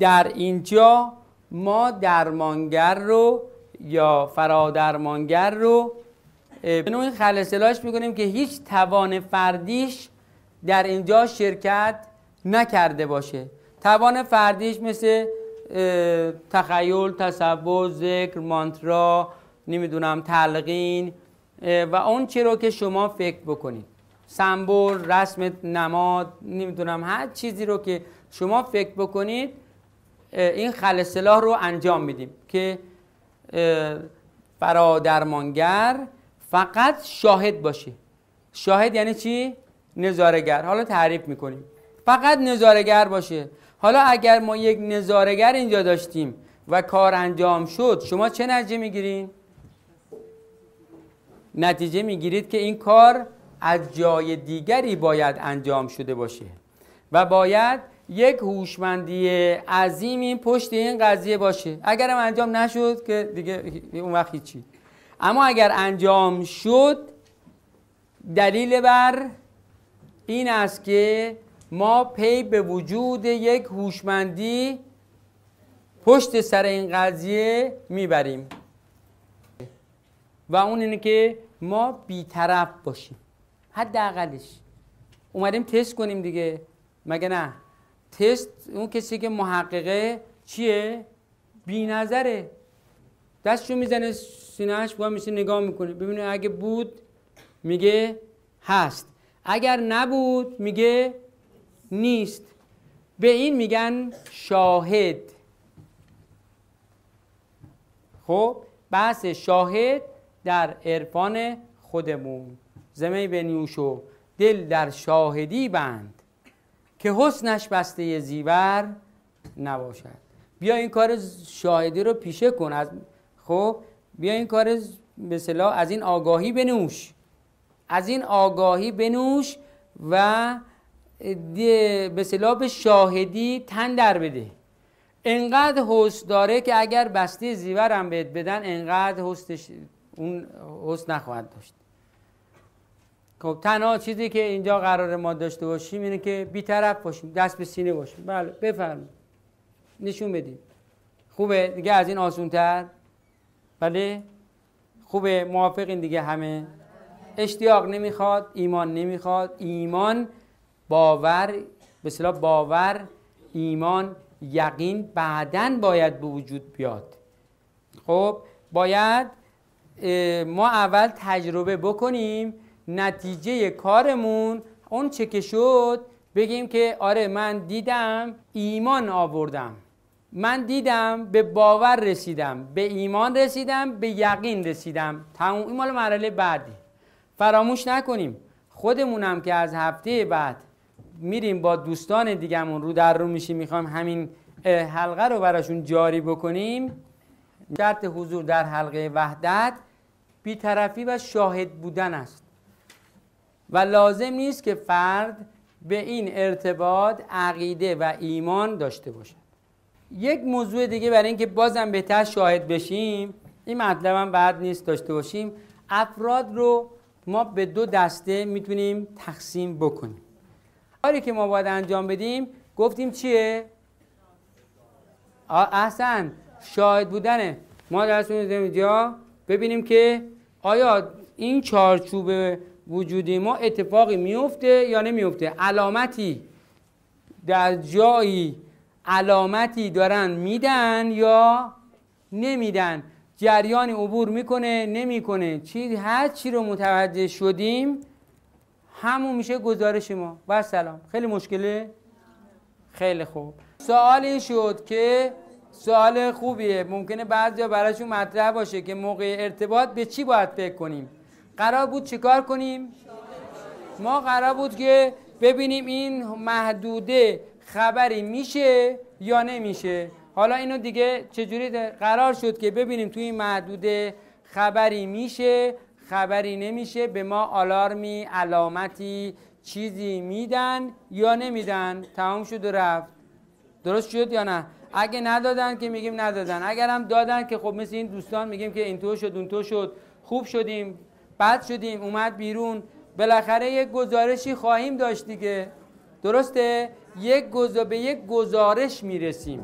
در اینجا ما درمانگر رو یا فرادرمانگر رو به نوعی خلصلاش می‌کنیم که هیچ توان فردیش در اینجا شرکت نکرده باشه. توان فردیش مثل تخیل، تصور، ذکر، مانترا، نمی‌دونم تلقین و اون چی رو که شما فکر بکنید. سمبل، رسم نماد، نمی‌دونم هر چیزی رو که شما فکر بکنید این خلصلاح رو انجام میدیم که فرادرمانگر فقط شاهد باشه. شاهد یعنی چی؟ نظارگر حالا تعریف می‌کنیم. فقط نظارگر باشه. حالا اگر ما یک نظارگر اینجا داشتیم و کار انجام شد شما چه نتیجه می‌گیرین؟ نتیجه می‌گیرید که این کار از جای دیگری باید انجام شده باشه. و باید یک هوشمندی عظیمی پشت این قضیه باشه. اگرم انجام نشد که دیگه اون وقت هیچی. اما اگر انجام شد دلیل بر این است که ما پی به وجود یک هوشمندی پشت سر این قضیه می‌بریم. و اون اینه که ما بیطرف باشیم. حداقلش. اومدیم تست کنیم دیگه. مگه نه؟ تست اون کسی که محققه چیه؟ بی نظره. دستشو می‌زنه سینهش با میشه نگاه می‌کنه. ببینه اگه بود میگه هست. اگر نبود میگه نیست. به این میگن شاهد. خب بحث شاهد در عرفان خودمون. زمه بنیوشو دل در شاهدی بند. که حسنش بسته زیور نباشد. بیا این کار شاهدی رو پیشه کن از خب بیا این کار به از این آگاهی بنوش. از این آگاهی بنوش و به صلاح به شاهدی تن در بده. انقدر حس داره که اگر بسته زیور هم بهت بدن انقدر حسش اون حس نخواهد داشت. خب تنها چیزی که اینجا قرار ما داشته باشیم اینه که بیطرف باشیم دست به سینه باشیم. بله بفرمایید. نشون بدیم خوبه؟ دیگه از این آسونتر؟ بله؟ خوبه؟ موافقین دیگه همه؟ اشتیاق نمی‌خواد ایمان نمی‌خواد. ایمان باور به باور ایمان یقین بعدا باید به وجود بیاد. خب باید ما اول تجربه بکنیم نتیجه کارمون اون چه که شد بگیم که آره من دیدم ایمان آوردم. من دیدم به باور رسیدم. به ایمان رسیدم به یقین رسیدم. تموم. این مال مرحله بعدی. فراموش نکنیم. خودمونم که از هفته بعد میریم با دوستان دیگهمون رو در رو میشیم می‌خوایم همین حلقه رو براشون جاری بکنیم. شرط حضور در حلقه وحدت بیطرفی و شاهد بودن است. و لازم نیست که فرد به این ارتباط عقیده و ایمان داشته باشد. یک موضوع دیگه برای اینکه بازم بهتر شاهد بشیم این مطلب هم بعد نیست داشته باشیم. افراد رو ما به دو دسته می‌تونیم تقسیم بکنیم. کاری که ما باید انجام بدیم گفتیم چیه؟ احسن شاهد بودنه. ما درس اینجا ببینیم که آیا این چارچوب وجودی ما اتفاقی میفته یا نمیفته؟ علامتی در جایی علامتی دارن میدن یا نمیدن؟ جریانی عبور می‌کنه نمی‌کنه. چی هر چی رو متوجه شدیم همون میشه گزارش ما. و سلام. خیلی مشکله؟ خیلی خوب. سوال این شد که سوال خوبیه. ممکنه بعضیا براشون مطرح باشه که موقع ارتباط به چی باید فکر کنیم؟ قرار بود چیکار کنیم؟ ما قرار بود که ببینیم این محدوده خبری میشه یا نمیشه. حالا اینو دیگه چجوری قرار شد که ببینیم توی این محدوده خبری میشه خبری نمیشه به ما آلارمی علامتی چیزی میدن یا نمیدن؟ تمام شد و رفت. درست شد یا نه؟ اگه ندادن که میگیم ندادن. اگر هم دادن که خب مثل این دوستان میگیم که اینطور شد اونطور شد خوب شدیم. بد شدیم اومد بیرون. بالاخره یک گزارشی خواهیم داشت دیگه. درسته؟ یک گزا به یک گزارش می‌رسیم.